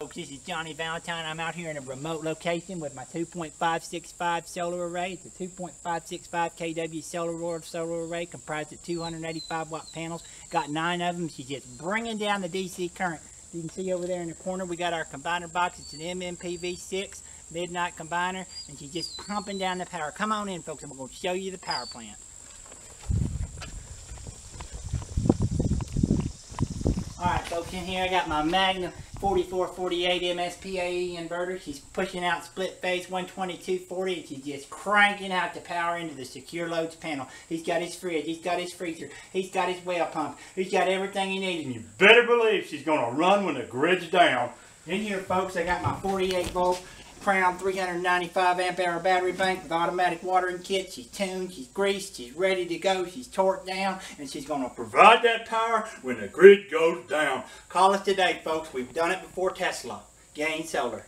Folks, this is Johnny Valentine. I'm out here in a remote location with my 2.565 solar array. It's a 2.565 kW solar solar array comprised of 285 watt panels. Got nine of them. She's just bringing down the DC current. You can see over there in the corner we got our combiner box. It's an MNPV6 midnight combiner and she's just pumping down the power. Come on in folks we're going to show you the power plant. In here I got my Magnum 4448 MSPAE inverter. She's pushing out split phase 12240 and she's just cranking out the power into the secure loads panel. He's got his fridge, he's got his freezer, he's got his well pump, he's got everything he needs and you better believe she's gonna run when the grid's down. In here folks, I got my 48 volt Crown 395 amp hour battery bank with automatic watering kit. She's tuned, she's greased, she's ready to go, she's torqued down, and she's going to provide that power when the grid goes down. Call us today, folks. We've done it before Tesla. Gain Solar.